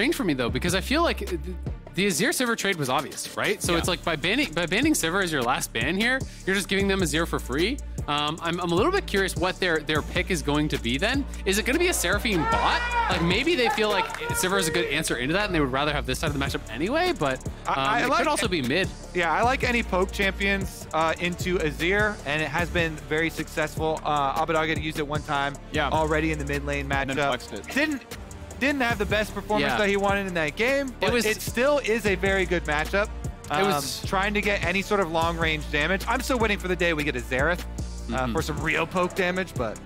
strange for me though because I feel like the Azir Sivir trade was obvious, right? So Yeah. it's like by banning by banning Sivir as your last ban here, you're just giving them Azir for free. Um, I'm, I'm a little bit curious what their their pick is going to be then. Is it going to be a Seraphine bot? Like maybe they feel like Sivir is a good answer into that and they would rather have this side of the matchup anyway, but um, I- I it like- could also be mid. Yeah, I like any poke champions uh, into Azir, and it has been very successful. Uh, Abbedagge used it one time Yeah. already in the mid lane then matchup. flexed it. Didn't didn't have the best performance Yeah. that he wanted in that game, but it, was- still is a very good matchup. Um, was- trying to get any sort of long range damage. I'm still waiting for the day we get a Xerath uh, Mhm. for some real poke damage, but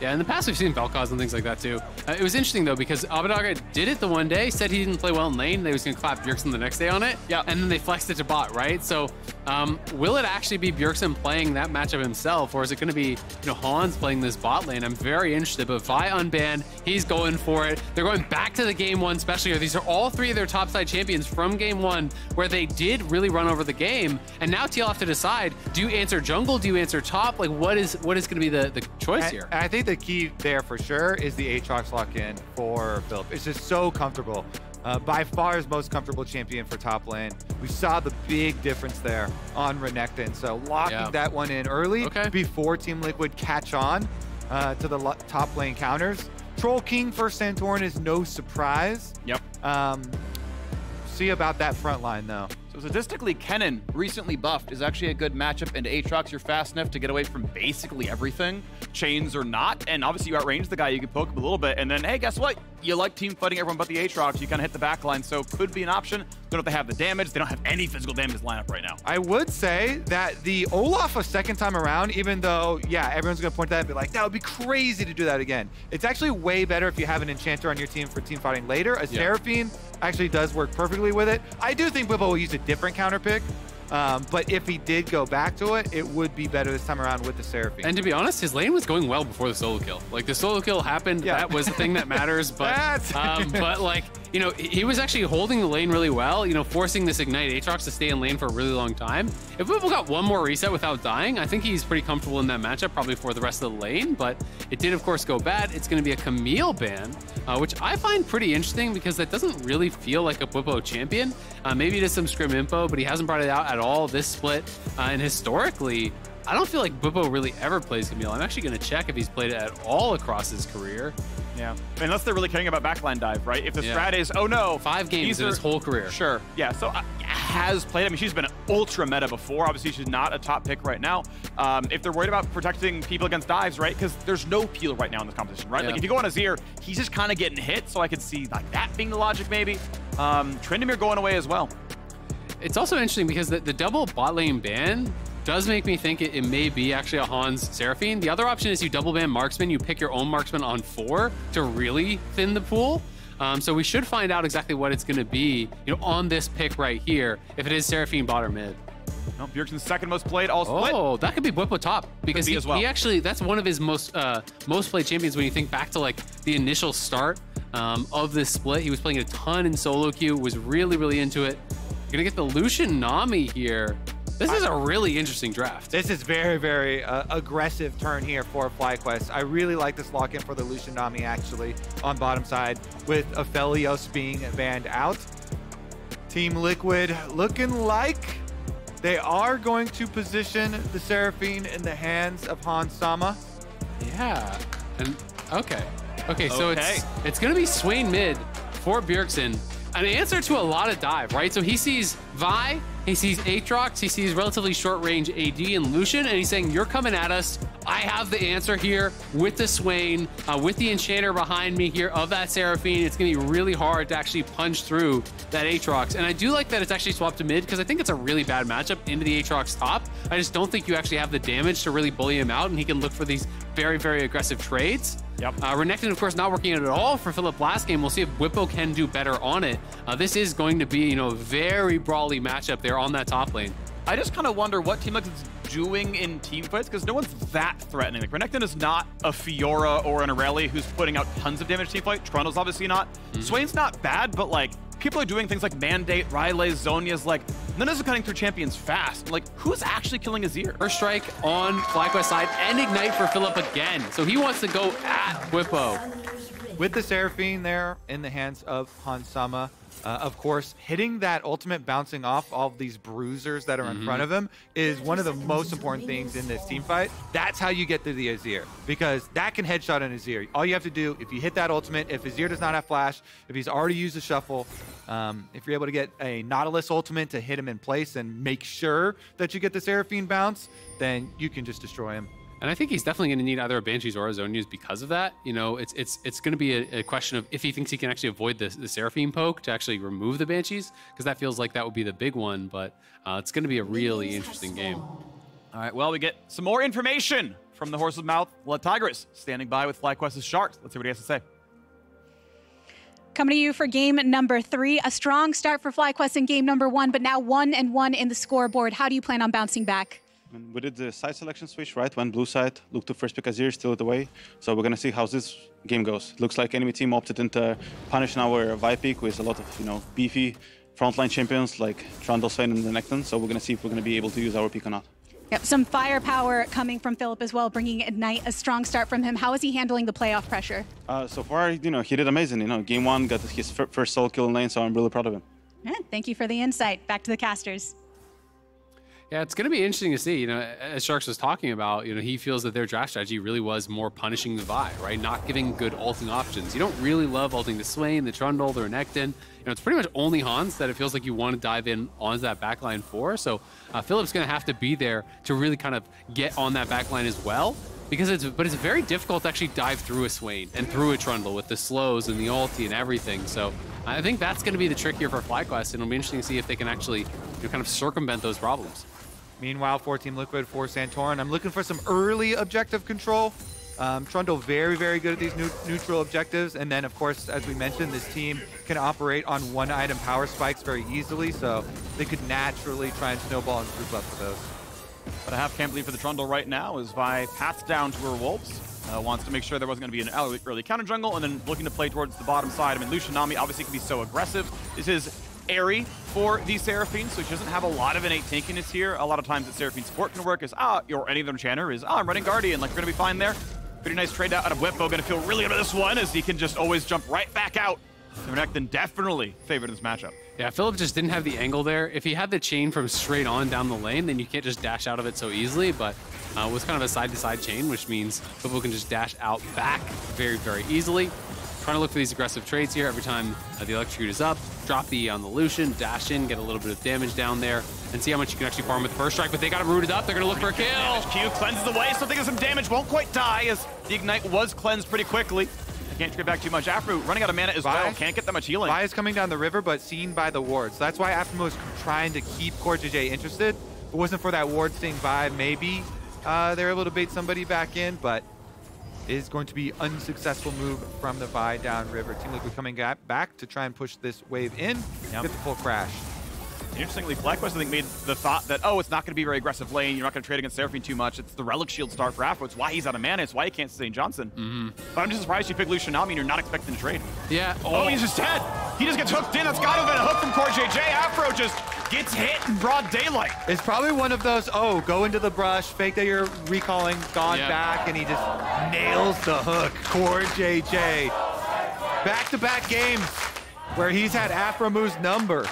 Yeah, in the past we've seen Vel'Koz and things like that too. Uh, it was interesting though because Abbedagge did it the one day, said he didn't play well in lane, they was gonna clap Bjergsen the next day on it. Yeah. And then they flexed it to bot, right? So um, will it actually be Bjergsen playing that matchup himself, or is it gonna be you know Hans playing this bot lane? I'm very interested, but Vi unbanned, he's going for it. They're going back to the game one special here. These are all three of their top side champions from game one, where they did really run over the game. And now TL have to decide: do you answer jungle? Do you answer top? Like what is what is gonna be the, the choice And- here? I think the key there for sure is the Aatrox lock-in for Philip. It's just so comfortable. Uh, by far his most comfortable champion for top lane. We saw the big difference there on Renekton. So locking Yeah. that one in early Okay. before Team Liquid catch on uh, to the top lane counters. Troll King for Santorin is no surprise. Yep. Um, see about that front line though. So statistically, Kennen, recently buffed, is actually a good matchup into Aatrox. You're fast enough to get away from basically everything, chains or not. And obviously you outrange the guy, you can poke him a little bit. And then, hey, guess what? You like team fighting everyone but the Aatrox. You kind of hit the back line, so could be an option. Don't know if they have the damage. They don't have any physical damage lineup right now. I would say that the Olaf a second time around, even though, yeah, everyone's going to point that and be like, that would be crazy to do that again. It's actually way better if you have an Enchanter on your team for team fighting later. A Yeah. Seraphine actually does work perfectly with it. I do think Bwipo will use a different counter pick, um, but if he did go back to it, it would be better this time around with the Seraphine. And to be honest, his lane was going well before the solo kill. Like the solo kill happened, Yeah. that was the thing that matters. But um, but like you know, he was actually holding the lane really well. You know, forcing this ignite Aatrox to stay in lane for a really long time. If Bwipo got one more reset without dying, I think he's pretty comfortable in that matchup, probably for the rest of the lane. But it did, of course, go bad. It's going to be a Camille ban, uh, which I find pretty interesting because that doesn't really feel like a Bwipo champion. Uh, maybe it is some scrim info, but he hasn't brought it out at all this split. Uh, and historically, I don't feel like Bwipo really ever plays Camille. I'm actually going to check if he's played it at all across his career. Yeah. Unless they're really caring about backline dive, right? If the Yeah. strat is, oh no, Five games in his whole career. Sure. Yeah. So uh, has played. I mean, she's been ultra meta before. Obviously, she's not a top pick right now. Um, if they're worried about protecting people against dives, right? Because there's no peel right now in this competition, right? Yeah. Like if you go on Azir, he's just kind of getting hit. So I could see like that being the logic, maybe. Um, Tryndamere going away as well. It's also interesting because the, the double bot lane ban does make me think it, it may be actually a Hans Seraphine. The other option is you double ban marksman, you pick your own marksman on four to really thin the pool. Um, so we should find out exactly what it's going to be, you know, on this pick right here, if it is Seraphine bot or mid. No, Bjergsen's second most played, all split. Oh, that could be Bwipo top because be he, as well. he actually that's one of his most uh, most played champions. When you think back to like the initial start um, of this split, he was playing a ton in solo queue, was really really into it. You're gonna get the Lucian Nami here. This is a really interesting draft. This is very, very uh, aggressive turn here for FlyQuest. I really like this lock-in for the Lucian Nami actually on bottom side with Aphelios being banned out. Team Liquid looking like they are going to position the Seraphine in the hands of Han Sama. Yeah, and okay, okay. So Okay. it's it's gonna be Swain mid for Bjergsen. An answer to a lot of dive, right? So he sees Vi, he sees Aatrox, he sees relatively short range AD and Lucian, and he's saying, "You're coming at us. I have the answer here with the Swain, uh, with the Enchanter behind me here of that Seraphine. It's gonna be really hard to actually punch through that Aatrox. And I do like that it's actually swapped to mid because I think it's a really bad matchup into the Aatrox top. I just don't think you actually have the damage to really bully him out, and he can look for these very, very aggressive trades. Yep. Uh, Renekton, of course, not working out at all for Philip last game. We'll see if Bwipo can do better on it. Uh, this is going to be, you know, a very brawly matchup there on that top lane. I just kind of wonder what Team Liquid's doing in team fights because no one's that threatening. Like Renekton is not a Fiora or an Irelia who's putting out tons of damage team fight. Toronto's obviously not. Mm-hmm. Swain's not bad, but like people are doing things like Mandate, Rylai, Zhonya's like none of us are cutting through champions fast. Like who's actually killing Azir? First strike on FlyQuest side and Ignite for Philip again. So he wants to go at Bwipo. with the Seraphine there in the hands of Hansama, uh, of course, hitting that ultimate bouncing off all of these bruisers that are in front of him is one of the most important things in this team fight. That's how you get through the Azir because that can headshot an Azir. All you have to do, if you hit that ultimate, if Azir does not have flash, if he's already used a shuffle, um, if you're able to get a Nautilus ultimate to hit him in place and make sure that you get the Seraphine bounce, then you can just destroy him. And I think he's definitely going to need either a Banshees or a Zhonya's because of that. You know, it's it's it's going to be a, a question of if he thinks he can actually avoid the, the Seraphine poke to actually remove the Banshees, because that feels like that would be the big one. But uh, it's going to be a really interesting game. All right, well, we get some more information from the horse's mouth. Blood Tigers standing by with FlyQuest's Sharks. Let's see what he has to say. Coming to you for game number three. A strong start for FlyQuest in game number one, but now one and one in the scoreboard. How do you plan on bouncing back? And we did the side selection switch, right? Went blue side, looked to first pick Azir, still at the way. So we're gonna see how this game goes. Looks like enemy team opted into punishing our Vipeak with a lot of, you know, beefy frontline champions like Trundle, Swain, and Renekton. So we're gonna see if we're gonna be able to use our peak or not. Yep, some firepower coming from Philip as well, bringing Ignite, a strong start from him. How is he handling the playoff pressure? Uh, so far, you know, he did amazing. You know, game one got his first solo kill in lane, so I'm really proud of him. Thank you for the insight. Back to the casters. Yeah, it's going to be interesting to see. You know, as Sharks was talking about, you know, he feels that their draft strategy really was more punishing the Vi, right? Not giving good ulting options. You don't really love ulting the Swain, the Trundle, the Renekton. You know, it's pretty much only Hans that it feels like you want to dive in onto that backline for. So uh, Philip's going to have to be there to really kind of get on that backline as well. Because it's, but it's very difficult to actually dive through a Swain and through a Trundle with the slows and the ulti and everything. So I think that's going to be the trick here for FlyQuest, and it'll be interesting to see if they can actually you know, kind of circumvent those problems. Meanwhile, for Team Liquid, for Santorin, I'm looking for some early objective control. Um, Trundle very, very good at these neutral objectives. And then, of course, as we mentioned, this team can operate on one-item power spikes very easily, so they could naturally try and snowball and group up for those. But a half camp lead for the Trundle right now is by paths down to her Wolves. Uh, wants to make sure there wasn't going to be an early, early counter jungle, and then looking to play towards the bottom side. I mean, Lucian Nami obviously can be so aggressive. This is airy for the Seraphine, so she doesn't have a lot of innate tankiness here. A lot of times that Seraphine support can work is, ah, or any of them Channer is, ah, I'm running Guardian, like, we're to be fine there. Pretty nice trade out of Bwipo, to feel really good this one, as he can just always jump right back out. Renekton definitely favored this matchup. Yeah, Philip just didn't have the angle there. If he had the chain from straight on down the lane, then you can't just dash out of it so easily, but uh, was kind of a side-to-side chain, which means Philip can just dash out back very, very easily. Trying to look for these aggressive trades here every time uh, the electrocute is up. Drop the E on the Lucian, dash in, get a little bit of damage down there, and see how much you can actually farm with the first strike, but they got him rooted up. They're going to look for a kill. Q cleanses away, so they taking some damage, won't quite die as the Ignite was cleansed pretty quickly. I can't get back too much. Afro running out of mana as Vi- well, can't get that much healing. Vi is coming down the river, but seen by the wards. That's why Aphromoo was trying to keep Core JJ interested. If it wasn't for that ward seeing Vi, maybe uh, they're able to bait somebody back in, but it is going to be unsuccessful move from the Vi down river. Team Liquid coming back to try and push this wave in, Yep. get the full crash. Interestingly, FlyQuest, I think, made the thought that, oh, it's not going to be a very aggressive lane. You're not going to trade against Seraphine too much. It's the Relic Shield start for Afro. It's why he's out of mana. It's why he can't sustain Johnsun. Mm-hmm. But I'm just surprised you picked Lucian Nami and you're not expecting to trade. Yeah. Oh, he's just dead. He just gets hooked in. That's got to have been a hook from Core JJ. Afro just gets hit in broad daylight. It's probably one of those, oh, go into the brush, fake that you're recalling, gone Yeah. back, and he just nails the hook. Core JJ. Back-to-back games where he's had Aphromoo's number.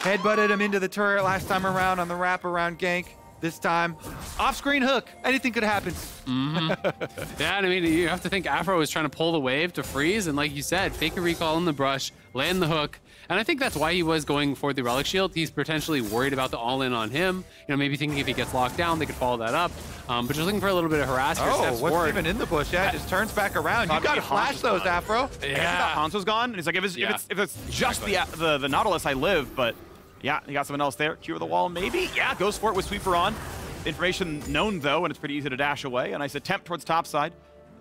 Headbutted him into the turret last time around on the wraparound gank. This time, off-screen hook. Anything could happen. Mm-hmm. Yeah, and I mean, you have to think Afro was trying to pull the wave to freeze, and like you said, fake a recall in the brush, land the hook. And I think that's why he was going for the Relic Shield. He's potentially worried about the all-in on him. You know, maybe thinking if he gets locked down, they could follow that up. Um, but just looking for a little bit of harassment. Oh, steps what's forward. even in the bush? Yeah, it just turns back around. You Thought gotta flash those, gone. Afro. Yeah. Hans was gone. And he's like, if it's, Yeah. if it's, if it's just the, the the Nautilus, I live. But yeah, he got someone else there. Cure the wall, maybe. Yeah, goes for it with Sweeper on. Information known though, and it's pretty easy to dash away. A nice attempt towards topside.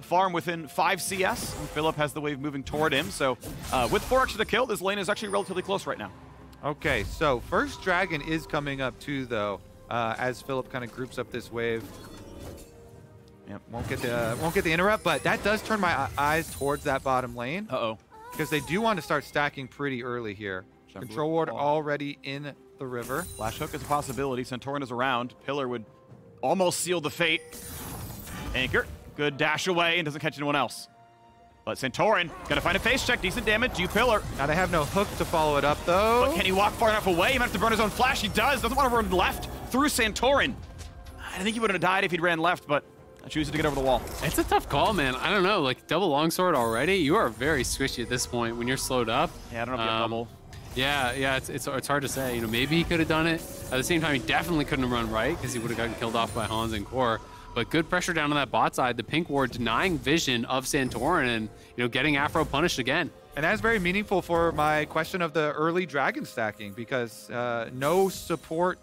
Farm within 5 CS, and Philip has the wave moving toward him. So uh, with 4 extra to kill, this lane is actually relatively close right now. Okay, so first dragon is coming up too, though, uh, as Philip kind of groups up this wave. Yep, won't get the won't get the interrupt, but that does turn my eyes towards that bottom lane Uh-oh. because they do want to start stacking pretty early here. Jump Control ward already in the river. Flash hook is a possibility. Santorin is around. Pillar would almost seal the fate. Anchor. Good dash away and doesn't catch anyone else. But Santorin gonna find a face check, decent damage, you pillar. Now they have no hook to follow it up though. But can he walk far enough away? He might have to burn his own flash. He does. Doesn't want to run left through Santorin. I think he would have died if he'd ran left, but I choose to get over the wall. It's a tough call, man. I don't know. Like double longsword already, you are very squishy at this point when you're slowed up. Yeah, I don't know if you Um, double. Yeah, yeah, it's, it's, it's hard to say. You know, maybe he could have done it. At the same time, he definitely couldn't have run right because he would have gotten killed off by Hans and Core. But good pressure down on that bot side. The pink ward denying vision of Santorin and, you know, getting Afro punished again. And that's very meaningful for my question of the early dragon stacking because uh, no support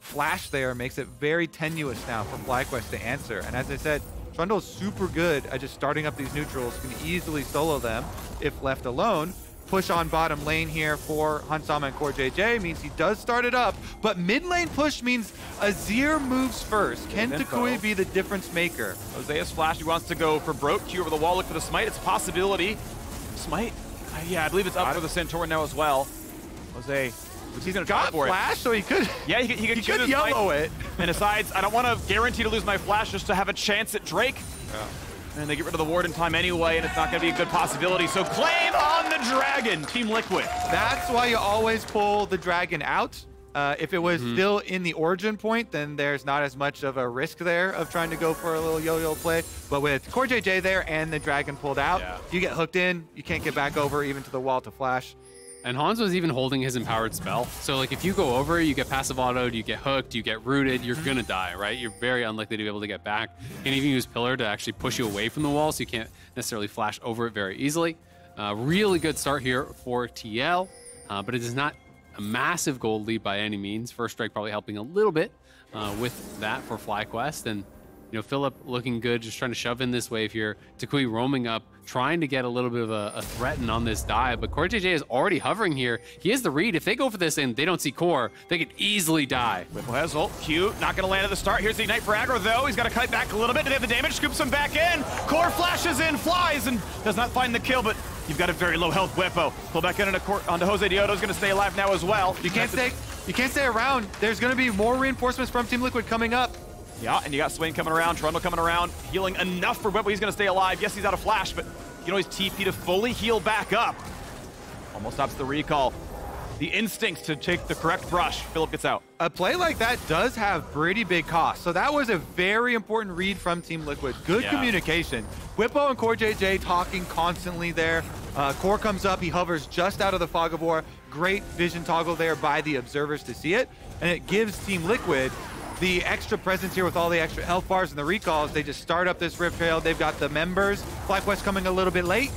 flash there makes it very tenuous now for FlyQuest to answer. And as I said, Trundle's super good at just starting up these neutrals, can easily solo them if left alone. Push on bottom lane here for Hansama and Core JJ means he does start it up, but mid lane push means Azir moves first. Can. Toucouille be the difference maker? Josea's flash. He wants to go for broke. Q over the wall. Look for the smite. It's a possibility. Smite. Uh, yeah, I believe it's up for the Centaur now as well. Jose. He's gonna Got for flash, so he could. Yeah, he could, he could, He could yellow it. And besides, I don't want to guarantee to lose my flash just to have a chance at Drake. And they get rid of the ward in time anyway, and it's not going to be a good possibility. So claim on the dragon, Team Liquid. That's why you always pull the dragon out. Uh, if it was Mm-hmm. still in the origin point, then there's not as much of a risk there of trying to go for a little yo-yo play. But with Core JJ there and the dragon pulled out, Yeah. you get hooked in. You can't get back over even to the wall to flash. And Hans was even holding his empowered spell. So like if you go over, you get passive autoed, you get hooked, you get rooted, you're gonna die, right? You're very unlikely to be able to get back. You can even use Pillar to actually push you away from the wall so you can't necessarily flash over it very easily. Uh, really good start here for TL, uh, but it is not a massive gold lead by any means. First strike probably helping a little bit uh, with that for FlyQuest. And you know, Philip looking good, just trying to shove in this wave here. Toucouille roaming up, trying to get a little bit of a, a threaten on this dive. But Core JJ is already hovering here. He has the read. If they go for this and they don't see Core, they could easily die. Bwipo has ult. Q not going to land at the start. Here's the Ignite for aggro, though. He's got to cut back a little bit. Did they have the damage? Scoops him back in. Core flashes in, flies, and does not find the kill, but you've got a very low health Bwipo. Pull back in onto, Cor- onto JoseDeodo's going to stay alive now as well. You can't stay. You can't stay around. There's going to be more reinforcements from Team Liquid coming up. Yeah, and you got Swain coming around, Trundle coming around, healing enough for Bwipo. He's going to stay alive. Yes, he's out of flash, but you can always TP to fully heal back up. Almost stops the recall. The instincts to take the correct brush. Philip gets out. A play like that does have pretty big costs. So that was a very important read from Team Liquid. Good Yeah. communication. Bwipo and Core JJ talking constantly there. Uh, Core comes up, he hovers just out of the fog of war. Great vision toggle there by the observers to see it. And it gives Team Liquid the extra presence here with all the extra health bars and the recalls. They just start up this Rift Herald. They've got the members. FlyQuest coming a little bit late.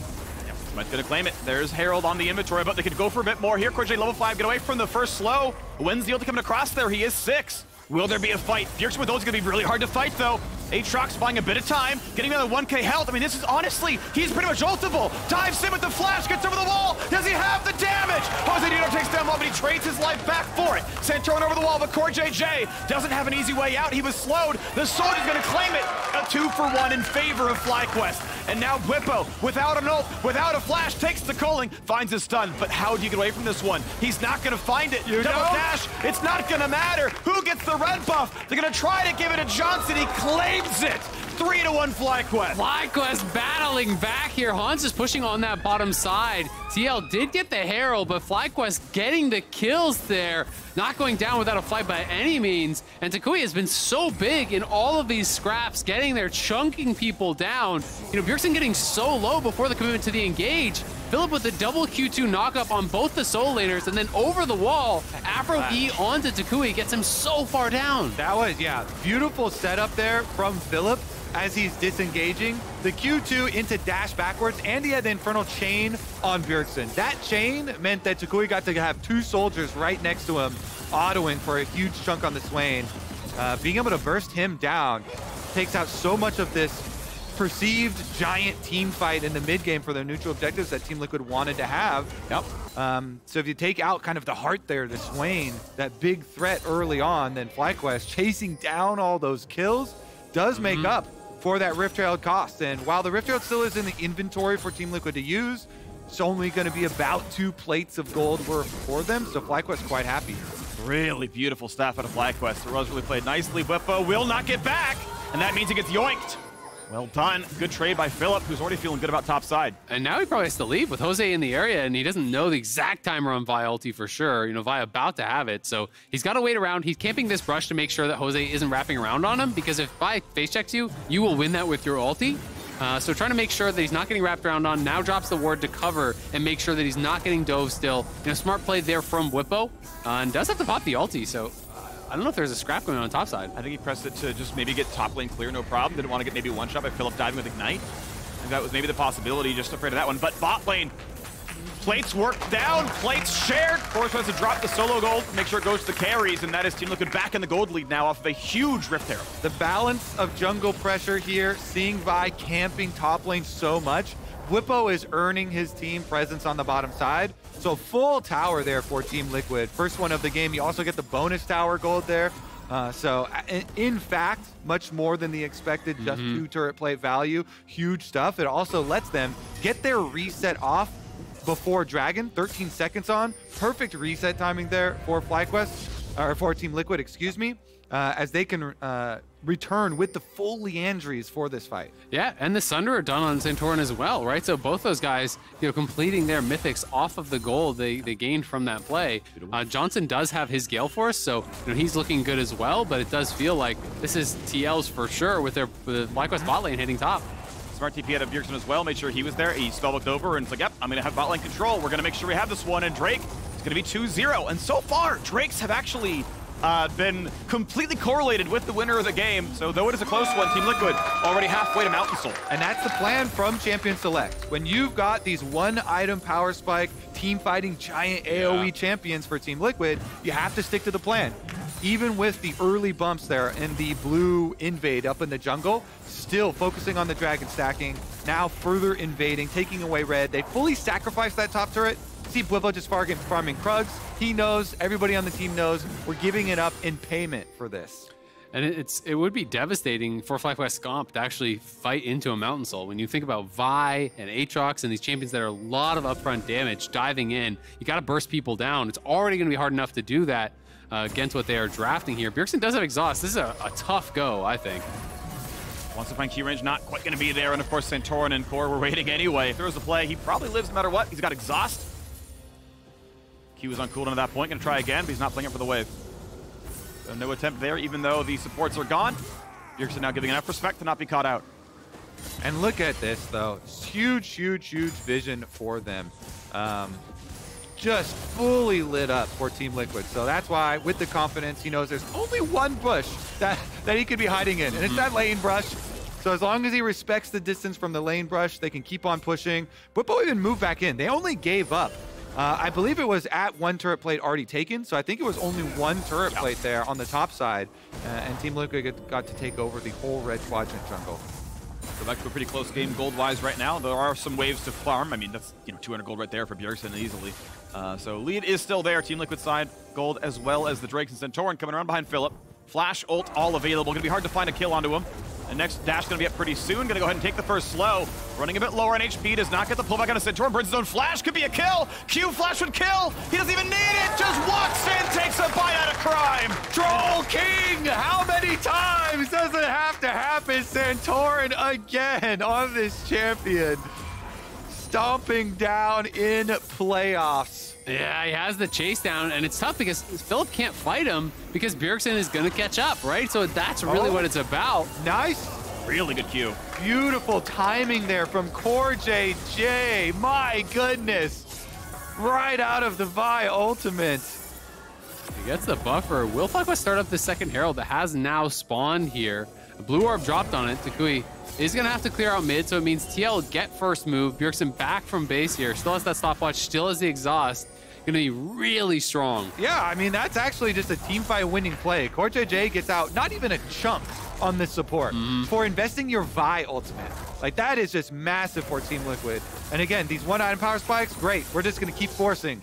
Smite's gonna claim it. There's Herald on the inventory, but they could go for a bit more here. Core JJ level 5, get away from the first slow. When's the ult coming across there? He is 6. Will there be a fight? Bjergsen with those is gonna be really hard to fight though. Aatrox buying a bit of time, getting another 1k health. I mean, this is honestly, he's pretty much ultable. Dives in with the flash, gets over the wall. Does he have the damage? JoseDeodo takes down one, but he trades his life back for it. Santorin over the wall, but Core JJ doesn't have an easy way out. He was slowed. The soldier's gonna claim it. A two for one in favor of FlyQuest. And now Bwipo, without an ult, without a flash, takes the calling, finds his stun. But how do you get away from this one? He's not gonna find it. You Double don't? dash, it's not gonna matter. Who gets the red buff? They're gonna try to give it to Johnsun. He claims it. Three to one FlyQuest. FlyQuest battling back here. Hans is pushing on that bottom side. TL did get the Herald, but FlyQuest getting the kills there. Not going down without a fight by any means. And Toucouille has been so big in all of these scraps, getting there, chunking people down. You know, Bjergsen getting so low before the commitment to the engage. Philip with the double Q2 knockup on both the soul laners, and then over the wall, Afro E onto Toucouille gets him so far down. That was, yeah, beautiful setup there from Philip as he's disengaging. The Q2 into dash backwards, and he had the Infernal Chain on Bjergsen. That chain meant that Toucouille got to have two soldiers right next to him, autoing for a huge chunk on the Swain. Uh, being able to burst him down takes out so much of this perceived giant team fight in the mid game for their neutral objectives that Team Liquid wanted to have. Yep. Um, so if you take out kind of the heart there, the Swain, that big threat early on, then FlyQuest chasing down all those kills does make up for that Rift Herald cost. And while the Rift Herald still is in the inventory for Team Liquid to use, it's only going to be about two plates of gold worth for them. So FlyQuest quite happy. Really beautiful stuff out of FlyQuest. The Rose really played nicely. Bwipo will not get back, and that means he gets yoinked. Well done. Good trade by Philip, who's already feeling good about top side. And now he probably has to leave with Jose in the area, and he doesn't know the exact timer on Vi ulti for sure. You know, Vi about to have it, so he's got to wait around. He's camping this brush to make sure that Jose isn't wrapping around on him, because if Vi face checks you, you will win that with your ulti. Uh, so trying to make sure that he's not getting wrapped around on. Now drops the ward to cover and make sure that he's not getting dove still. You know, smart play there from Bwipo, uh, and does have to pop the ulti. So I don't know if there's a scrap going on, on top side. I think he pressed it to just maybe get top lane clear, no problem. Didn't want to get maybe one shot by Philip diving with Ignite. And that was maybe the possibility, just afraid of that one. But bot lane, Plates work down, plates shared. Force has to drop the solo gold, make sure it goes to the carries, and that is Team Liquid back in the gold lead now off of a huge Rift Herald. The balance of jungle pressure here, seeing Vi camping top lane so much, Bwipo is earning his team presence on the bottom side. So full tower there for Team Liquid. First one of the game. You also get the bonus tower gold there. Uh, so in fact, much more than the expected just mm -hmm. two turret plate value. Huge stuff. It also lets them get their reset off before Dragon, 13 seconds on. Perfect reset timing there for FlyQuest, or for Team Liquid, excuse me, uh, as they can uh, return with the full Liandry's for this fight. Yeah, and the Sunder are done on Santorin as well, right? So both those guys, you know, completing their mythics off of the gold they, they gained from that play. Uh, Johnsun does have his Gale Force, so you know, he's looking good as well, but it does feel like this is TL's for sure with their with FlyQuest bot lane hitting top. Smart TP out of Bjergsen as well, made sure he was there. He spellbooked over and it's like, yep, I'm going to have bot lane control. We're going to make sure we have this one. And Drake is going to be 2-0. And so far, Drakes have actually uh, been completely correlated with the winner of the game. So though it is a close one, Team Liquid already halfway to Mountain Soul. And that's the plan from Champion Select. When you've got these one item power spike, team fighting giant AoE yeah. champions for Team Liquid, you have to stick to the plan even with the early bumps there and the blue invade up in the jungle, still focusing on the dragon stacking, now further invading, taking away red. They fully sacrificed that top turret. See Bwipo just farming Krugs. He knows, everybody on the team knows, we're giving it up in payment for this. And it's it would be devastating for FlyQuest Scomp to actually fight into a Mountain Soul. When you think about Vi and Aatrox and these champions that are a lot of upfront damage diving in, you got to burst people down. It's already going to be hard enough to do that uh, against what they are drafting here. Bjergsen does have exhaust. This is a, a tough go, I think. Wants to find Q range, not quite going to be there. And of course, Santorin and Core were waiting anyway. If there was a play, he probably lives no matter what. He's got exhaust. Q is on cooldown at that point. To try again, but he's not playing it for the wave. So no attempt there, even though the supports are gone. Bjergsen now giving enough respect to not be caught out. And look at this, though. Huge, huge, huge vision for them. Um, just fully lit up for Team Liquid. So that's why, with the confidence, he knows there's only one bush that, that he could be hiding in, and it's that lane brush. So as long as he respects the distance from the lane brush, they can keep on pushing. Bwipo even moved back in. They only gave up. Uh, I believe it was at one turret plate already taken, so I think it was only one turret plate there on the top side, uh, and Team Liquid got to take over the whole red quadrant jungle. So back to a pretty close game gold-wise right now. There are some waves to farm. I mean, that's you know 200 gold right there for Bjergsen easily. Uh, so lead is still there. Team Liquid side, gold as well as the Drakes and Santorin coming around behind Philip. Flash, ult, all available. To be hard to find a kill onto him. The next dash to be up pretty soon. To go ahead and take the first slow. Running a bit lower on HP. Does not get the pullback on a Santorin. Burns his own flash. Could be a kill. Q flash would kill. He doesn't even need it. Just walks in, takes a bite out of crime. Troll King. How many times does it have to happen? Santorin again on this champion. Stomping down in playoffs. Yeah, he has the chase down, and it's tough because Philip can't fight him because Bjergsen is going to catch up, right? So that's really oh. what it's about. Nice. Really good cue. Beautiful timing there from Core JJ. My goodness. Right out of the Vi ultimate. He gets the buffer. Will FlyQuest start up the second Herald that has now spawned here. A blue orb dropped on it. Toucouille is going to have to clear out mid, so it means TL get first move. Bjergsen back from base here. Still has that stopwatch, still has the exhaust going to be really strong. Yeah, I mean, that's actually just a team fight winning play. Core JJ gets out not even a chunk on this support mm. for investing your Vi ultimate. Like, that is just massive for Team Liquid. And again, these one item power spikes, great. We're just going to keep forcing.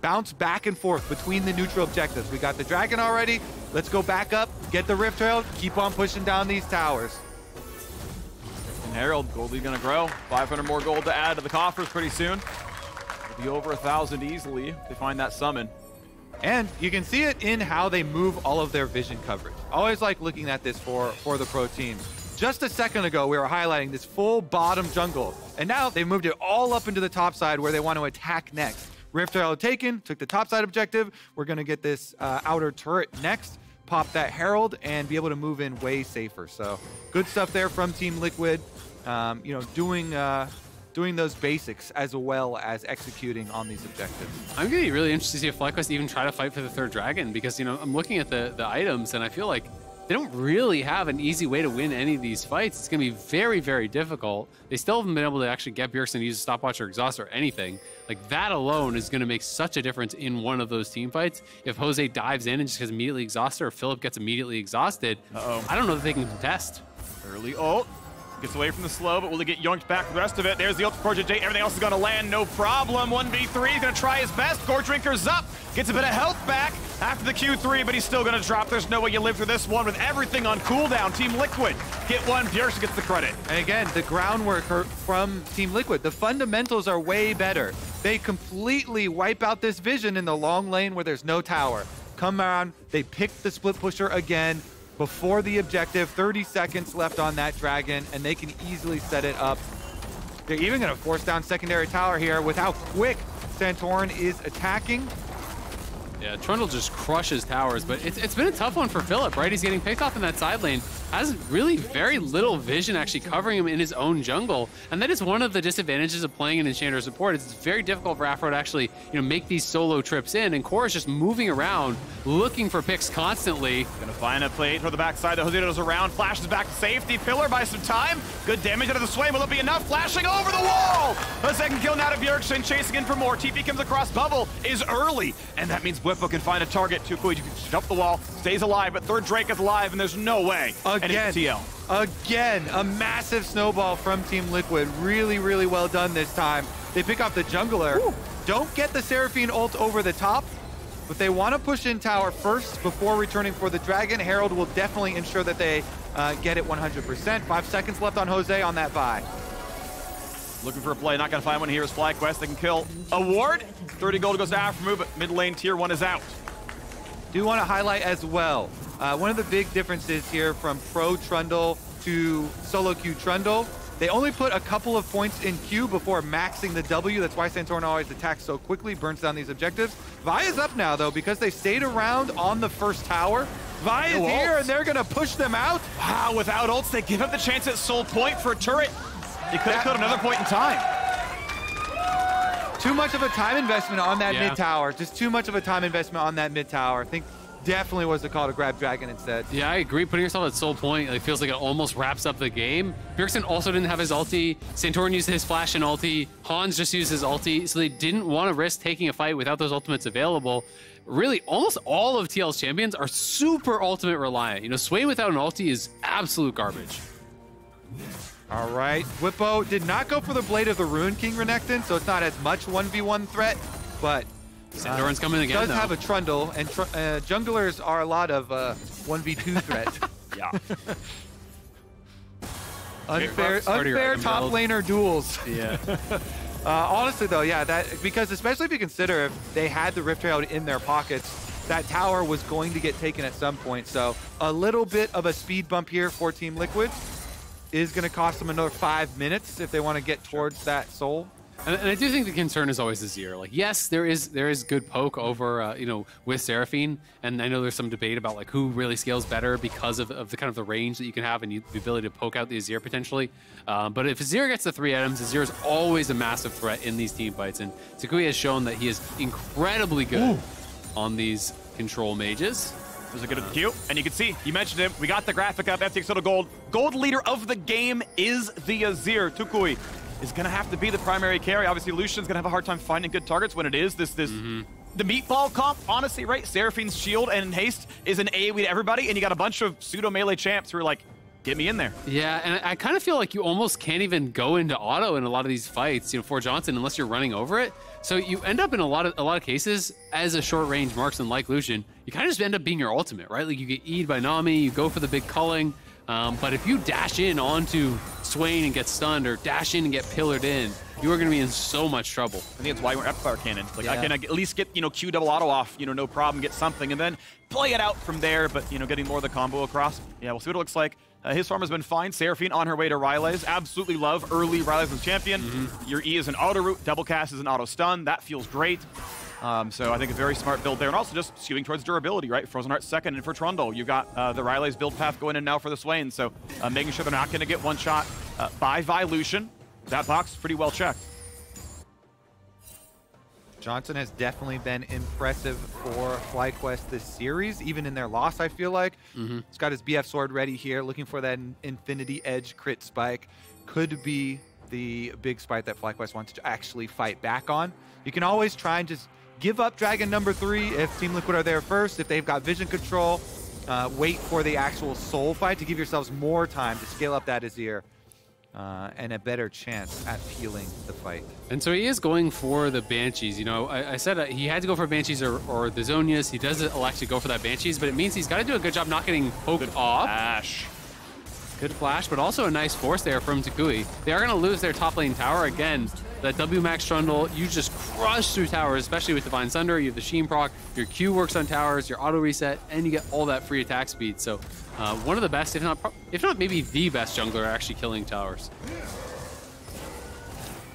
Bounce back and forth between the neutral objectives. We got the dragon already. Let's go back up, get the Rift Herald, keep on pushing down these towers. And Herald, gold lead gonna grow. 500 more gold to add to the coffers pretty soon be over a thousand easily if they find that summon. And you can see it in how they move all of their vision coverage. Always like looking at this for, for the pro team. Just a second ago, we were highlighting this full bottom jungle, and now they've moved it all up into the top side where they want to attack next. Rift Herald taken, took the top side objective. We're going to get this uh, outer turret next, pop that Herald, and be able to move in way safer. So good stuff there from Team Liquid. Um, you know, doing uh, doing those basics as well as executing on these objectives. I'm gonna be really interested to see if FlyQuest even try to fight for the third dragon because you know I'm looking at the the items and I feel like they don't really have an easy way to win any of these fights. It's going to be very, very difficult. They still haven't been able to actually get Bjergsen to use a stopwatch or exhaust or anything. Like that alone is going to make such a difference in one of those team fights. If Jose dives in and just gets immediately exhausted or Philip gets immediately exhausted, Uh-oh. I don't know that they can contest. Early ult. Gets away from the slow, but will he get yoinked back the rest of it? There's the ult for J. Everything else is going to land, no problem. 1v3, he's going to try his best. Goredrinker's up, gets a bit of health back after the Q3, but he's still going to drop. There's no way you live through this one with everything on cooldown. Team Liquid get one, Bjergsen gets the credit. And again, the groundwork from Team Liquid, the fundamentals are way better. They completely wipe out this vision in the long lane where there's no tower. Come around, they pick the split pusher again before the objective. 30 seconds left on that dragon, and they can easily set it up. They're even going to force down secondary tower here with how quick Santorin is attacking. Yeah, Trundle just crushes towers, but it's, it's been a tough one for Philip, right? He's getting picked off in that side lane, has really very little vision actually covering him in his own jungle, and that is one of the disadvantages of playing an Enchanter support. It's very difficult for Afro to actually, you know, make these solo trips in, and Core is just moving around, looking for picks constantly. Gonna find a plate for the backside. The Jose goes around, flashes back to safety. Pillar by some time. Good damage out of the Swain. Will it be enough? Flashing over the wall. A second kill now to Bjergsen, chasing in for more. TP comes across. Bubble is early, and that means Bwipo can find a target. Toucouille can jump the wall, stays alive, but third Drake is alive, and there's no way. Again, TL. again, a massive snowball from Team Liquid. Really, really well done this time. They pick off the jungler. Don't get the Seraphine ult over the top, but they want to push in tower first before returning for the dragon. Herald will definitely ensure that they uh, get it 100%. Five seconds left on Jose on that buy. Looking for a play, not gonna find one here is FlyQuest. They can kill a ward. 30 gold goes to Aphromoo, but mid lane tier one is out. do want to highlight as well, uh, one of the big differences here from Pro Trundle to Solo Q Trundle, they only put a couple of points in Q before maxing the W. That's why Santorin always attacks so quickly, burns down these objectives. Vi is up now, though, because they stayed around on the first tower. Vi is No here, and they're going to push them out. Wow, without ults, they give up the chance at Soul Point for a turret. They could have That- killed another point in time. Too much of a time investment on that Yeah. mid tower. Just too much of a time investment on that mid tower. I think definitely was the call to grab Dragon instead. Yeah, I agree. Putting yourself at soul point, it feels like it almost wraps up the game. Bjergsen also didn't have his ulti. Santorin used his flash and ulti. Hans just used his ulti. So they didn't want to risk taking a fight without those ultimates available. Really, almost all of TL's champions are super ultimate reliant. You know, Swain without an ulti is absolute garbage. All right. Bwipo did not go for the Blade of the Ruined King Renekton, so it's not as much 1v1 threat, but Santorin's coming again, does though. have a Trundle, and tr uh, junglers are a lot of uh, 1v2 threat. Yeah. unfair Sorry to your unfair top build. laner duels. yeah. Uh, honestly, though, yeah, that because especially if you consider if they had the Rift Herald in their pockets, that tower was going to get taken at some point. So a little bit of a speed bump here for Team Liquid is going to cost them another five minutes if they want to get towards that soul. And, and I do think the concern is always Azir. Like, yes, there is there is good poke over, uh, you know, with Seraphine, and I know there's some debate about like who really scales better because of, of the kind of the range that you can have and you, the ability to poke out the Azir potentially. Um, but if Azir gets the three items, Azir is always a massive threat in these team fights, and Toucouille has shown that he is incredibly good on these control mages. There's a good Q, and you can see, you mentioned him, we got the graphic up, FTX Total Gold. Gold leader of the game is the Azir. Toucouille is gonna have to be the primary carry. Obviously, Lucian's gonna have a hard time finding good targets when it is this, this, mm-hmm. the meatball comp, honestly, right? Seraphine's shield and haste is an AoE to everybody, and you got a bunch of pseudo melee champs who are like, get me in there. Yeah, and I, I kind of feel like you almost can't even go into auto in a lot of these fights, you know, for Johnsun unless you're running over it. So you end up in a lot of a lot of cases as a short range marksman like Lucian, you kind of just end up being your ultimate, right? Like you get E'd by Nami, you go for the big culling, um, but if you dash in onto Swain and get stunned, or dash in and get pillared in, you are going to be in so much trouble. I think that's why we're Epifire Cannon. Like, I can at least get, you know, Q double auto off, you know, no problem, get something, and then play it out from there, but, you know, getting more of the combo across. Yeah, we'll see what it looks like. Uh, his farm has been fine. Seraphine on her way to Rylai's. Absolutely love early Rylai's as champion. Your E is an auto root, double cast is an auto stun. That feels great. Um, so I think a very smart build there. And also just skewing towards durability, right? Frozen Heart second. And for Trundle, you've got uh, the Rylai's build path going in now for the Swain. So uh, making sure they're not going to get one shot uh, by Vilution. That box pretty well checked. Johnsun has definitely been impressive for FlyQuest this series, even in their loss, I feel like. Mm-hmm. He's got his BF sword ready here, looking for that Infinity Edge crit spike. Could be the big spike that FlyQuest wants to actually fight back on. You can always try and just give up Dragon number three if Team Liquid are there first, if they've got vision control. Uh, wait for the actual soul fight to give yourselves more time to scale up that Azir uh, and a better chance at peeling the fight. And so he is going for the Banshees. You know, I, I said uh, he had to go for Banshees or, or the Zhonya's. He does elect to go for that Banshees, but it means he's got to do a good job not getting poked off. Ash. Good flash, but also a nice force there from Toucouille. They are going to lose their top lane tower again. That W Max Trundle, you just crush through towers, especially with Divine Sunder. You have the Sheen proc, your Q works on towers, your auto reset, and you get all that free attack speed. So uh, one of the best, if not, if not maybe the best jungler actually killing towers.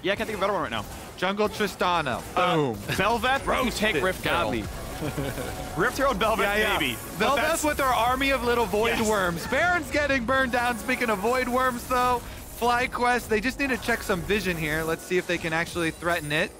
Yeah, I can't think of a better one right now. Jungle Tristana. Uh, Boom. Bel'Veth, you take Rift Got Herald. me. Rift Herald Bel'Veth, Yeah, yeah. maybe. But Bel'Veth with their army of little void Yes. worms. Baron's getting burned down. Speaking of void worms, though, FlyQuest, they just need to check some vision here. Let's see if they can actually threaten it.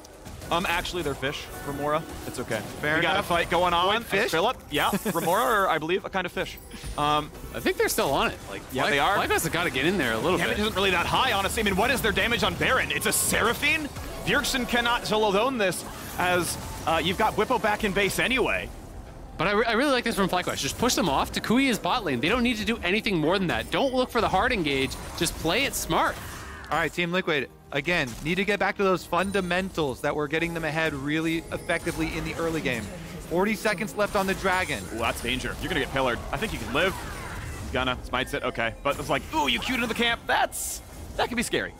Um, actually, they're fish. Remora, it's okay. Fair we got a fight going on. Void fish? Philip, yeah. Remora, or I believe a kind of fish. Um, I think they're still on it. Like, Yeah, Fly- they are. Flyquest has got to get in there a little damage bit. isn't really that high, honestly. I mean, what is their damage on Baron? It's a Seraphine? Bjergsen cannot solo own this as uh, you've got Bwipo back in base anyway. But I, re- I really like this from FlyQuest. Just push them off. Toucouille is bot lane. They don't need to do anything more than that. Don't look for the hard engage. Just play it smart. All right, Team Liquid, again, need to get back to those fundamentals that were getting them ahead really effectively in the early game. 40 seconds left on the Dragon. Ooh, that's danger. You're gonna get pillared. I think you can live. He's gonna smites it. Okay, but it's like, ooh, you queued into the camp. That's that could be scary.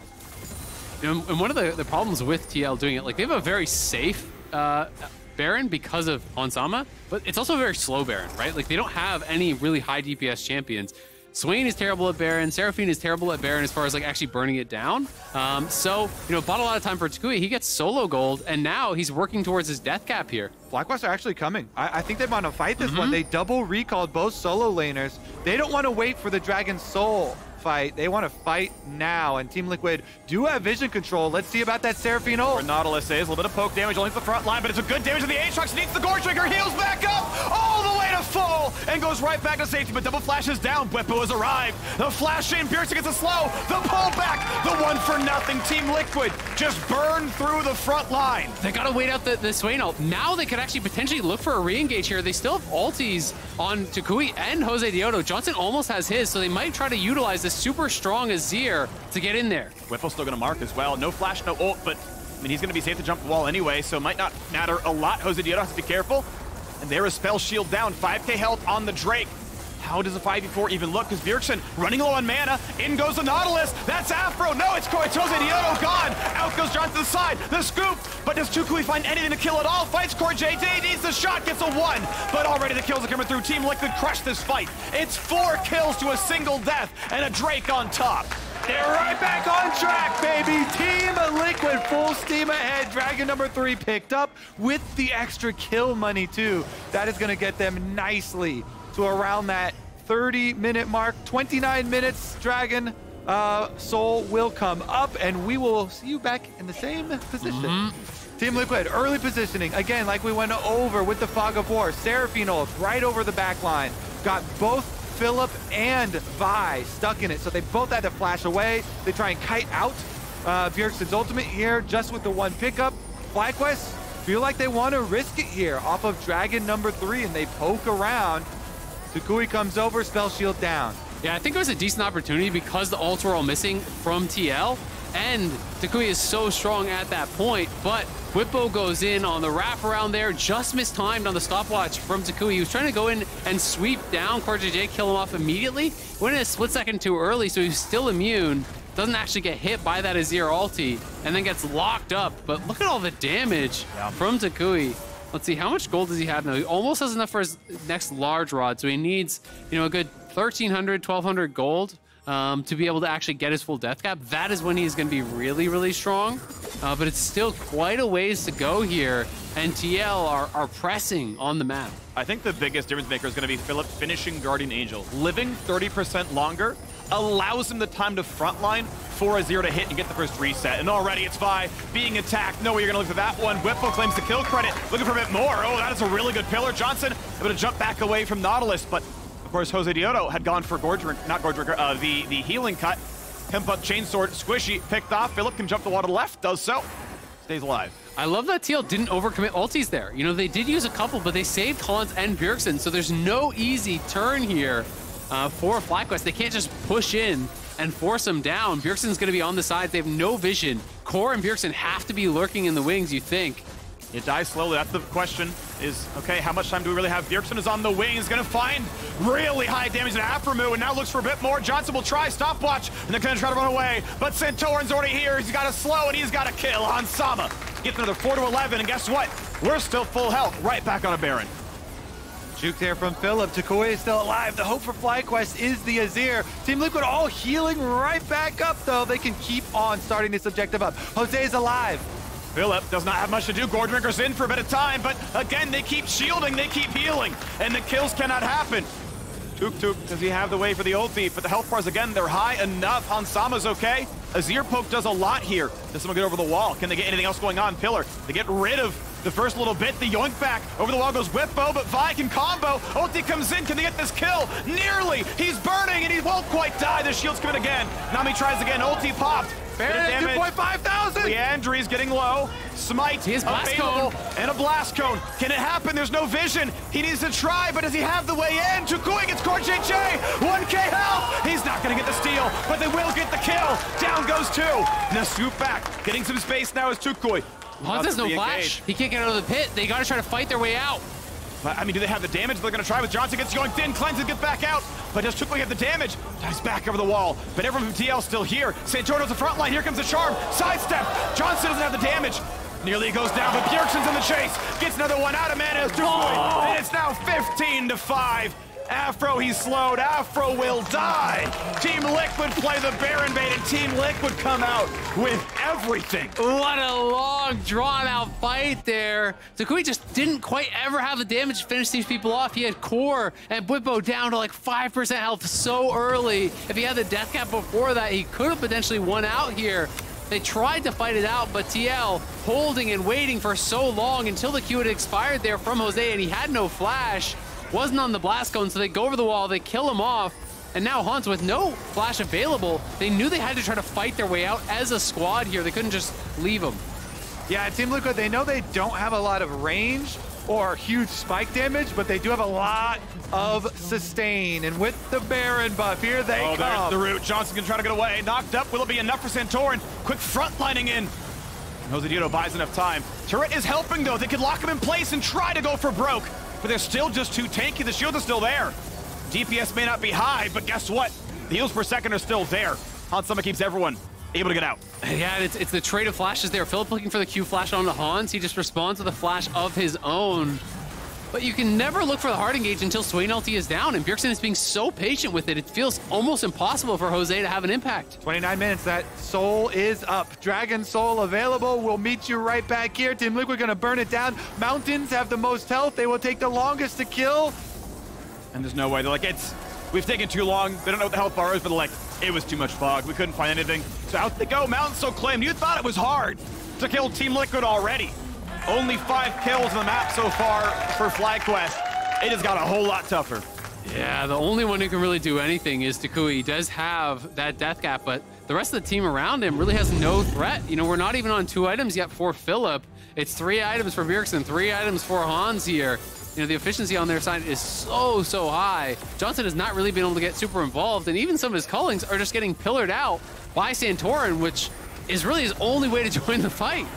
And, and one of the, the problems with TL doing it, like they have a very safe uh, Baron because of Hansama, but it's also a very slow Baron, right? Like they don't have any really high DPS champions. Swain is terrible at Baron. Seraphine is terrible at Baron as far as like actually burning it down. Um, so, you know, bought a lot of time for Toucouille. He gets solo gold, and now he's working towards his death cap here. FlyQuest are actually coming. I, I think they want to fight this one. They double recalled both solo laners. They don't want to wait for the Dragon's Soul fight. They want to fight now. And Team Liquid do have vision control. Let's see about that Seraphine ult. Where Nautilus is, a little bit of poke damage, only to the front line, but it's a good damage to the Aatrox. Needs the Goredrinker, heals back up, all the way to full, and goes right back to safety, but double flashes down. Bwipo has arrived. The flash in, Pearson gets a slow, the pull back, the one for nothing. Team Liquid just burned through the front line. They gotta wait out the, the Swain ult. Now they could actually potentially look for a re-engage here. They still have ultis on Toucouille and Jose Diodo. Johnsun almost has his, so they might try to utilize this super strong Azir to get in there. Bwipo's still gonna mark as well. No flash, no ult, but I mean, he's gonna be safe to jump the wall anyway, so it might not matter a lot. JoseDeodo has to be careful. And there is Spell Shield down, 5k health on the Drake. How does a 5v4 even look? Because Bjergsen running low on mana. In goes the Nautilus. That's Afro. No, it's, JoseDeodo gone. Out goes John to the side. The scoop. But does Toucouille find anything to kill at all? Fights Core JJ. Needs the shot. Gets a one. But already the kills are coming through. Team Liquid crushed this fight. It's four kills to a single death and a Drake on top. They're right back on track, baby. Team Liquid full steam ahead. Dragon number three picked up with the extra kill money, too. That is going to get them nicely to around that 30 minute mark. 29 minutes, Dragon uh, Soul will come up, and we will see you back in the same position. Team Liquid, early positioning. Again, like we went over with the Fog of War. Seraphine ult right over the back line. Got both Philip and Vi stuck in it, so they both had to flash away. They try and kite out uh, Bjergsen's ultimate here just with the one pickup. FlyQuest feel like they want to risk it here off of Dragon number three, and they poke around. Toucouille comes over, spell shield down. Yeah, I think it was a decent opportunity because the ults were all missing from TL, and Toucouille is so strong at that point, but Bwipo goes in on the wraparound there, just mistimed on the stopwatch from Toucouille. He was trying to go in and sweep down CoreJJ, kill him off immediately. Went in a split second too early, so he's still immune. Doesn't actually get hit by that Azir ulti, and then gets locked up. But look at all the damage from Toucouille. Let's see, how much gold does he have now? He almost has enough for his next large rod, so he needs, you know, a good 1,300, 1,200 gold um, to be able to actually get his full death cap. That is when he's going to be really, really strong. Uh, but it's still quite a ways to go here, and TL are, are pressing on the map. I think the biggest difference maker is going to be Philip finishing Guardian Angel. Living 30% longer allows him the time to frontline for Azir to hit and get the first reset. And already it's Vi being attacked. No way you're going to look for that one. Bwipo claims the kill credit. Looking for a bit more. Oh, that is a really good pillar. Johnsun able to jump back away from Nautilus, but of course JoseDeodo had gone for Gorge, not Gorge, uh, the, the healing cut. Chempunk Chainsword, Squishy, picked off. Philip can jump the the left, does so. Stays alive. I love that Teal didn't overcommit ultis there. You know, they did use a couple, but they saved Hans and Bjergsen, so there's no easy turn here uh, for FlyQuest. They can't just push in and force him down. Bjergsen's going to be on the sides. They have no vision. Core and Bjergsen have to be lurking in the wings, you think. It dies slowly. That's the question is, okay, how much time do we really have? Bjergsen is on the wing. He's going to find really high damage in Aphromoo and now looks for a bit more. Johnsun will try stopwatch and they're going to try to run away. But Santorin's already here. He's got a slow and he's got a kill on Sama. Gets another 4 to 11 and guess what? We're still full health. Right back on a Baron. Juke there from Philip. Toucouille is still alive. The hope for FlyQuest is the Azir. Team Liquid all healing right back up, though. They can keep on starting this objective up. Jose is alive. Philip does not have much to do. Goredrinker's in for a bit of time, but again, they keep shielding, they keep healing, and the kills cannot happen. Tuk Tuk, does he have the way for the ulti? But the health bars, again, they're high enough. Hansama's okay. Azir poke does a lot here. Does someone get over the wall? Can they get anything else going on? Pillar, they get rid of the first little bit, the yoink back. Over the wall goes Bwipo, but Vi can combo. Ulti comes in. Can they get this kill? Nearly. He's burning, and he won't quite die. The shield's coming again. Nami tries again. Ulti popped. Baron 2.5 thousand! Liandry's getting low. Smite He blast available. cone. And a blast cone. Can it happen? There's no vision. He needs to try, but does he have the way in? Toucouille gets Core JJ. 1k health. He's not going to get the steal, but they will get the kill. Down goes two. Now scoop back. Getting some space now is Toucouille. Hans has no flash. engaged. He can't get out of the pit. They got to try to fight their way out. But, I mean, do they have the damage they're going to try with Johnsun gets going thin, cleanses, gets back out. But does Toucouille have the damage? Dives back over the wall. But everyone from TL still here. Santorin's the front line. Here comes the charm. Sidestep. Johnsun doesn't have the damage. Nearly goes down, but Bjergsen's in the chase. Gets another one out of mana. Toucouille. Oh! And it's now 15 to 5. Afro, he's slowed. Afro will die. Team Liquid play the Baron bait, and Team Liquid would come out with everything. What a long, drawn-out fight there. Toucouille just didn't quite ever have the damage to finish these people off. He had Core and Bwipo down to like 5% health so early. If he had the death cap before that, he could have potentially won out here. They tried to fight it out, but TL holding and waiting for so long until the Q had expired there from Jose, and he had no flash. Wasn't on the blast cone, so they go over the wall, they kill him off. And now Hans, with no flash available, they knew they had to try to fight their way out as a squad here. They couldn't just leave him. Yeah, Team Liquid, they know they don't have a lot of range or huge spike damage, but they do have a lot of sustain. And with the Baron buff, here they Oh, there's come. the root. Johnsun can try to get away. Knocked up. Will it be enough for Santorin? Quick front lining in. JoseDeodo buys enough time. Turret is helping, though. They could lock him in place and try to go for broke. But they're still just too tanky. The shield is still there. DPS may not be high, but guess what? The heals per second are still there. Hansama keeps everyone able to get out. Yeah, it's, it's the trade of flashes there. Philip looking for the Q flash on the Hans. He just responds with a flash of his own. But you can never look for the hard engage until Swain LT is down, and Bjergsen is being so patient with it, it feels almost impossible for Jose to have an impact. 29 minutes, that soul is up. Dragon Soul available. We'll meet you right back here. Team Liquid we're gonna burn it down. Mountains have the most health. They will take the longest to kill. And there's no way. They're like, it's, we've taken too long. They don't know what the health bar is, but like, it was too much fog. We couldn't find anything. So out they go. Mountains so claimed. You thought it was hard to kill Team Liquid already. Only five kills on the map so far for FlyQuest. It has got a whole lot tougher. Yeah, the only one who can really do anything is Toucouille. He does have that death gap, but the rest of the team around him really has no threat. You know, we're not even on two items yet for Philip. It's three items for Bjergsen, three items for Hans here. You know, the efficiency on their side is so, so high. Johnsun has not really been able to get super involved, and even some of his callings are just getting pillared out by Santorin, which is really his only way to join the fight.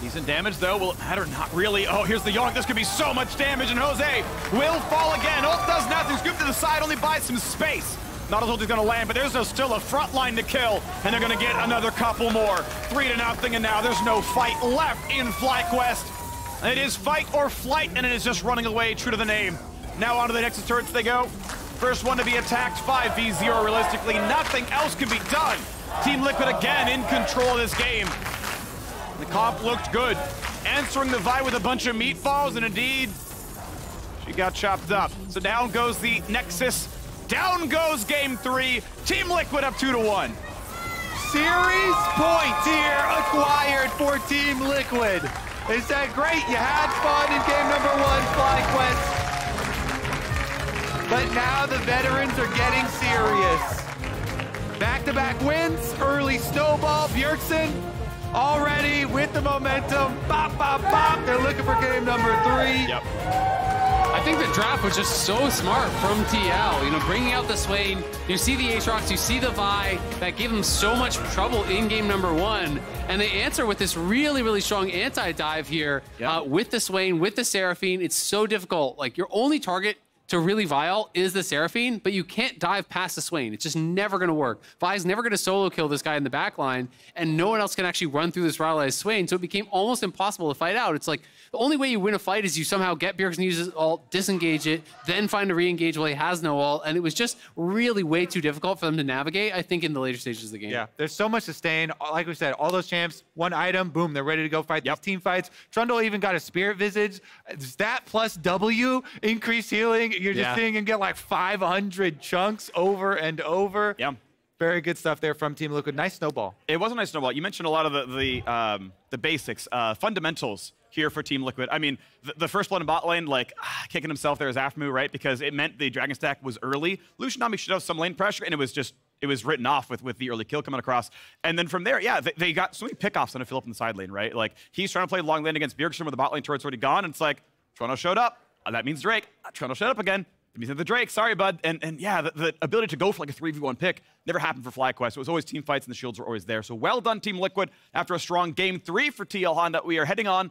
Decent damage though. Will it matter? Not really. Oh, here's the Yonk. This could be so much damage, and Jose will fall again. Ult does nothing. Scoop to the side, only buys some space. Not as ult is gonna land, but there's still a front line to kill, and they're gonna get another couple more. Three to nothing, and now there's no fight left in FlyQuest. It is fight or flight, and it is just running away, true to the name. Now onto the Nexus turrets they go. First one to be attacked, 5v0 realistically. Nothing else can be done. Team Liquid again in control of this game. The comp looked good. Answering the Vi with a bunch of meatballs, and indeed, she got chopped up. So down goes the Nexus. Down goes game three. Team Liquid up two to one. Series points here acquired for Team Liquid. Is that great? You had fun in game number one, FlyQuest. But now the veterans are getting serious. Back-to-back wins, early snowball, Bjergsen already with the momentum. Bop, bop, bop. They're looking for game number three. Yep. I think the draft was just so smart from TL. You know, bringing out the Swain. You see the Aatrox, you see the Vi that gave them so much trouble in game number one. And they answer with this really, really strong anti-dive here Yeah. uh, with the Swain, with the Seraphine. It's so difficult. Like, your only target to really Vile is the Seraphine, but you can't dive past the Swain. It's just never going to work. Vi's never going to solo kill this guy in the back line, and no one else can actually run through this Rylai's Swain, so it became almost impossible to fight out. It's like the only way you win a fight is you somehow get Bjergsen uses ult, disengage it, then find a re-engage while he has no ult, and it was just really way too difficult for them to navigate, I think, in the later stages of the game. Yeah, there's so much sustain. Like we said, all those champs, one item, boom, they're ready to go fight these team fights. Trundle even got a spirit visage. That plus W, increased healing. You're just Yeah. seeing him get like 500 chunks over and over. Yeah. Very good stuff there from Team Liquid. Nice snowball. It was a nice snowball. You mentioned a lot of the the, um, the basics, uh, fundamentals here for Team Liquid. I mean, the, the first blood in bot lane, like ah, kicking himself there as Aphromoo, right? Because it meant the Dragon Stack was early. Lucianami should have some lane pressure, and it was just it was written off with, with the early kill coming across. And then from there, yeah, they, they got so many pickoffs on a Philip in the side lane, right? Like he's trying to play long lane against Bjergsen where the bot lane turret's already gone, and it's like Toronto showed up. Uh, that means Drake. Uh, Toronto showed up again. It means the Drake. Sorry, bud. And and yeah, the, the ability to go for like a 3v1 pick never happened for FlyQuest. It was always team fights and the shields were always there. So well done, Team Liquid. After a strong game three for TL Honda, we are heading on